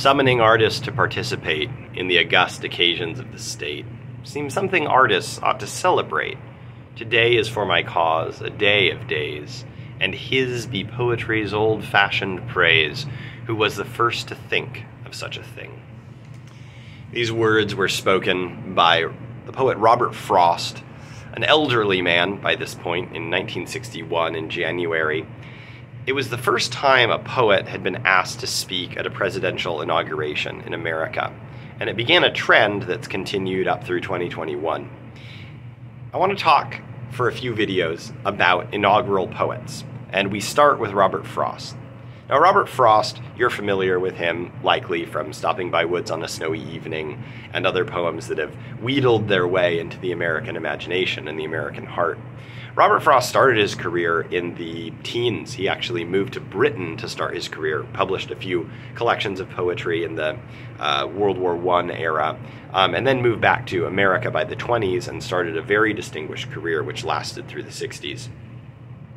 Summoning artists to participate in the august occasions of the state seems something artists ought to celebrate. Today is for my cause, a day of days, and his be poetry's old fashioned praise, who was the first to think of such a thing. These words were spoken by the poet Robert Frost, an elderly man by this point in 1961 in January, it was the first time a poet had been asked to speak at a presidential inauguration in America, and it began a trend that's continued up through 2021. I want to talk for a few videos about inaugural poets, and we start with Robert Frost. Now, Robert Frost, you're familiar with him likely from Stopping by Woods on a Snowy Evening and other poems that have wheedled their way into the American imagination and the American heart. Robert Frost started his career in the teens. He actually moved to Britain to start his career, published a few collections of poetry in the uh, World War I era, um, and then moved back to America by the 20s and started a very distinguished career which lasted through the 60s.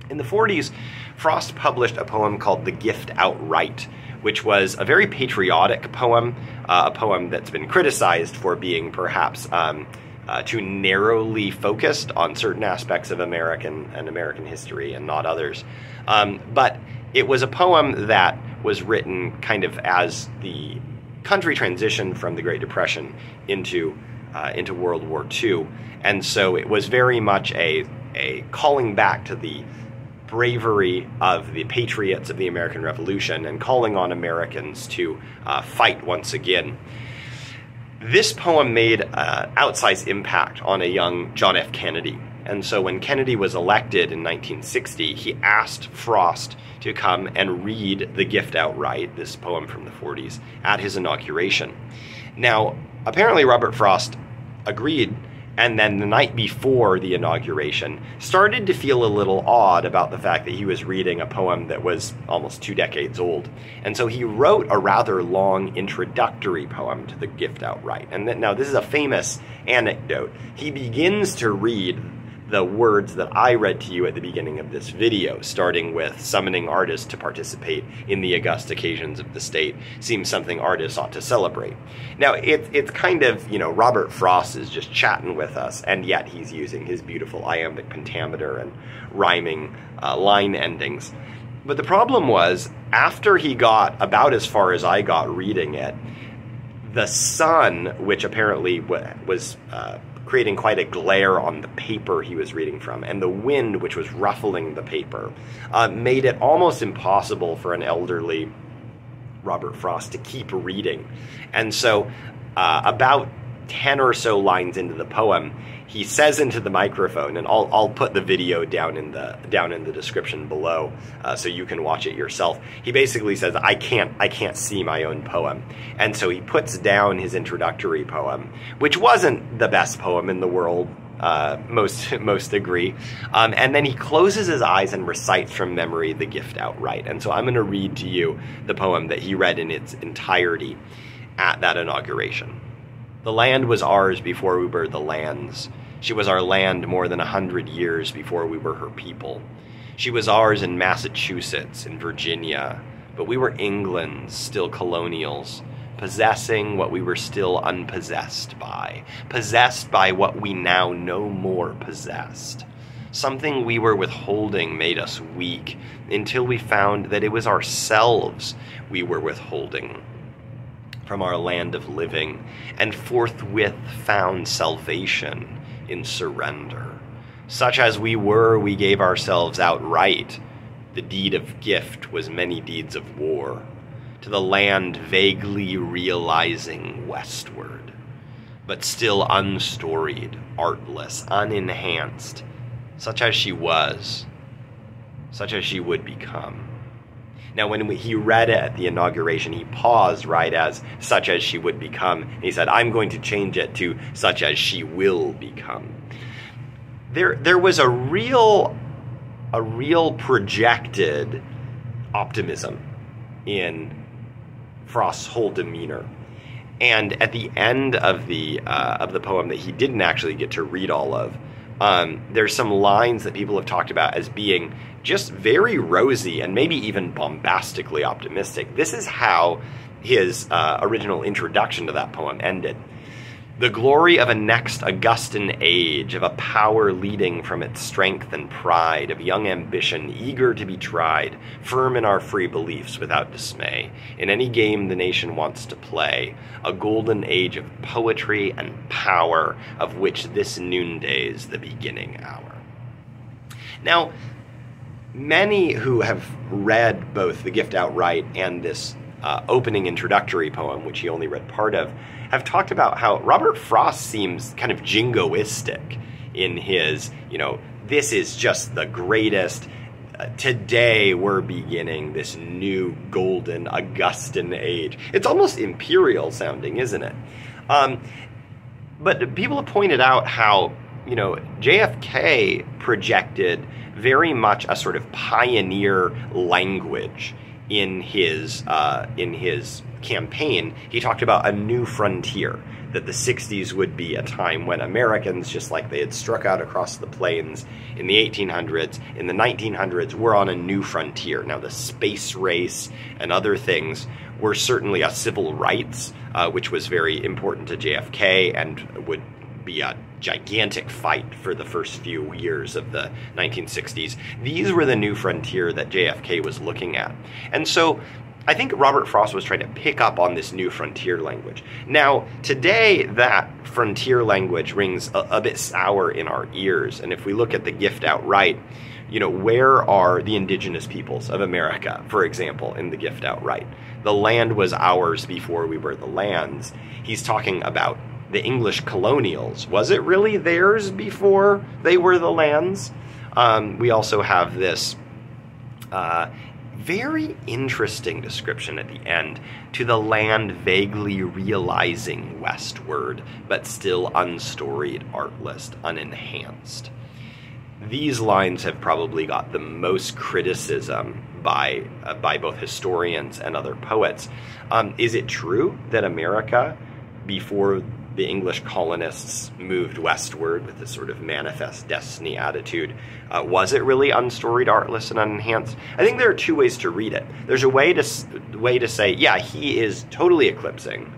In the 40s, Frost published a poem called The Gift Outright, which was a very patriotic poem, uh, a poem that's been criticized for being perhaps um, uh, too narrowly focused on certain aspects of American and American history and not others. Um, but it was a poem that was written kind of as the country transitioned from the Great Depression into uh, into World War II, and so it was very much a a calling back to the bravery of the patriots of the American Revolution and calling on Americans to uh, fight once again. This poem made an uh, outsized impact on a young John F. Kennedy. And so when Kennedy was elected in 1960, he asked Frost to come and read The Gift Outright, this poem from the 40s, at his inauguration. Now, apparently Robert Frost agreed and then the night before the inauguration started to feel a little odd about the fact that he was reading a poem that was almost two decades old. And so he wrote a rather long introductory poem to the gift outright. And now this is a famous anecdote. He begins to read the words that I read to you at the beginning of this video, starting with summoning artists to participate in the august occasions of the state, seems something artists ought to celebrate. Now, it, it's kind of, you know, Robert Frost is just chatting with us, and yet he's using his beautiful iambic pentameter and rhyming uh, line endings. But the problem was, after he got about as far as I got reading it, the sun, which apparently was uh, creating quite a glare on the paper he was reading from, and the wind, which was ruffling the paper, uh, made it almost impossible for an elderly Robert Frost to keep reading. And so, uh, about 10 or so lines into the poem, he says into the microphone, and I'll, I'll put the video down in the down in the description below, uh, so you can watch it yourself. He basically says, "I can't I can't see my own poem," and so he puts down his introductory poem, which wasn't the best poem in the world. Uh, most most agree, um, and then he closes his eyes and recites from memory the gift outright. And so I'm going to read to you the poem that he read in its entirety at that inauguration. The land was ours before we were the land's. She was our land more than a hundred years before we were her people. She was ours in Massachusetts, in Virginia, but we were England's, still colonials, possessing what we were still unpossessed by, possessed by what we now no more possessed. Something we were withholding made us weak until we found that it was ourselves we were withholding from our land of living, and forthwith found salvation in surrender. Such as we were, we gave ourselves outright. The deed of gift was many deeds of war, to the land vaguely realizing westward, but still unstoried, artless, unenhanced, such as she was, such as she would become. Now, when he read it at the inauguration, he paused right as such as she would become. And he said, I'm going to change it to such as she will become. There, there was a real, a real projected optimism in Frost's whole demeanor. And at the end of the uh, of the poem that he didn't actually get to read all of, um, there's some lines that people have talked about as being just very rosy and maybe even bombastically optimistic. This is how his uh, original introduction to that poem ended. The glory of a next Augustan age, of a power leading from its strength and pride, of young ambition eager to be tried, firm in our free beliefs without dismay, in any game the nation wants to play, a golden age of poetry and power, of which this noonday's the beginning hour. Now, many who have read both The Gift Outright and this uh, opening introductory poem, which he only read part of, have talked about how Robert Frost seems kind of jingoistic in his, you know, this is just the greatest. Uh, today we're beginning this new golden Augustan age. It's almost imperial sounding, isn't it? Um, but people have pointed out how, you know, JFK projected very much a sort of pioneer language in his uh, in his campaign. He talked about a new frontier that the 60s would be a time when Americans, just like they had struck out across the plains in the 1800s, in the 1900s, were on a new frontier. Now, the space race and other things were certainly a civil rights, uh, which was very important to JFK and would be a gigantic fight for the first few years of the 1960s. These were the new frontier that JFK was looking at. And so I think Robert Frost was trying to pick up on this new frontier language. Now, today, that frontier language rings a, a, bit sour in our ears. And if we look at the gift outright, you know, where are the indigenous peoples of America, for example, in the gift outright? The land was ours before we were the lands. He's talking about the English colonials. Was it really theirs before they were the lands? Um, we also have this uh, very interesting description at the end to the land vaguely realizing westward, but still unstoried, artless, unenhanced. These lines have probably got the most criticism by uh, by both historians and other poets. Um, is it true that America, before the English colonists moved westward with this sort of manifest destiny attitude. Uh, was it really unstoried, artless, and unenhanced? I think there are two ways to read it. There's a way to way to say, yeah, he is totally eclipsing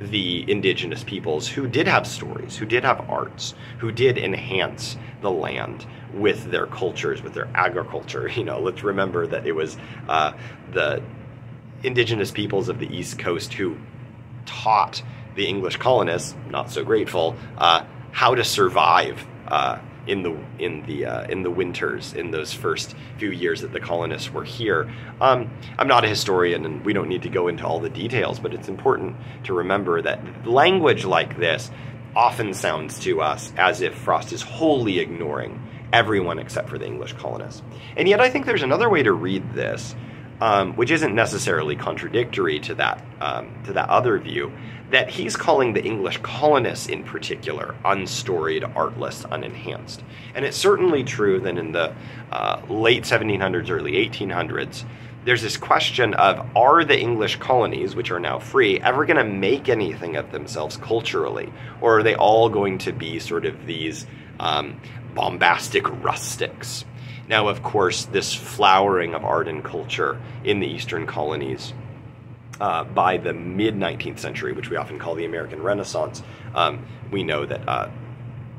the indigenous peoples who did have stories, who did have arts, who did enhance the land with their cultures, with their agriculture. You know, let's remember that it was uh, the indigenous peoples of the East Coast who taught the English colonists, not so grateful, uh, how to survive uh, in the in the uh, in the winters in those first few years that the colonists were here. Um, I'm not a historian, and we don't need to go into all the details, but it's important to remember that language like this often sounds to us as if Frost is wholly ignoring everyone except for the English colonists. And yet, I think there's another way to read this, um, which isn't necessarily contradictory to that um, to that other view, that he's calling the English colonists in particular unstoried, artless, unenhanced. And it's certainly true that in the uh, late 1700s, early 1800s, there's this question of are the English colonies, which are now free, ever going to make anything of themselves culturally? Or are they all going to be sort of these um, bombastic rustics? Now, of course, this flowering of art and culture in the eastern colonies uh, by the mid 19th century, which we often call the American Renaissance, um, we know that uh,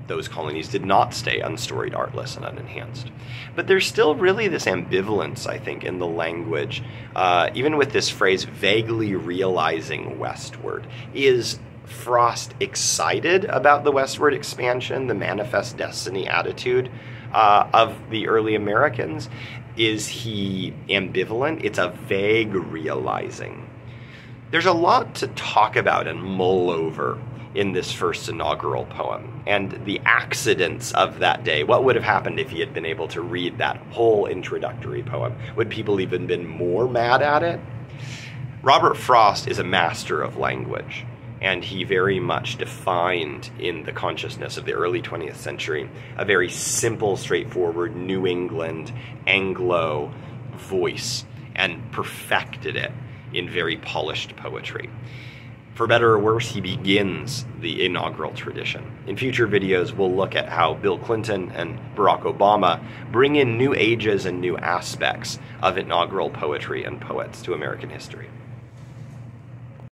those colonies did not stay unstoried, artless, and unenhanced. But there's still really this ambivalence, I think, in the language, uh, even with this phrase vaguely realizing westward. Is Frost excited about the westward expansion, the manifest destiny attitude uh, of the early Americans? Is he ambivalent? It's a vague realizing there's a lot to talk about and mull over in this first inaugural poem and the accidents of that day. What would have happened if he had been able to read that whole introductory poem? Would people even been more mad at it? Robert Frost is a master of language, and he very much defined in the consciousness of the early 20th century a very simple, straightforward New England Anglo voice and perfected it in very polished poetry. For better or worse, he begins the inaugural tradition. In future videos, we'll look at how Bill Clinton and Barack Obama bring in new ages and new aspects of inaugural poetry and poets to American history.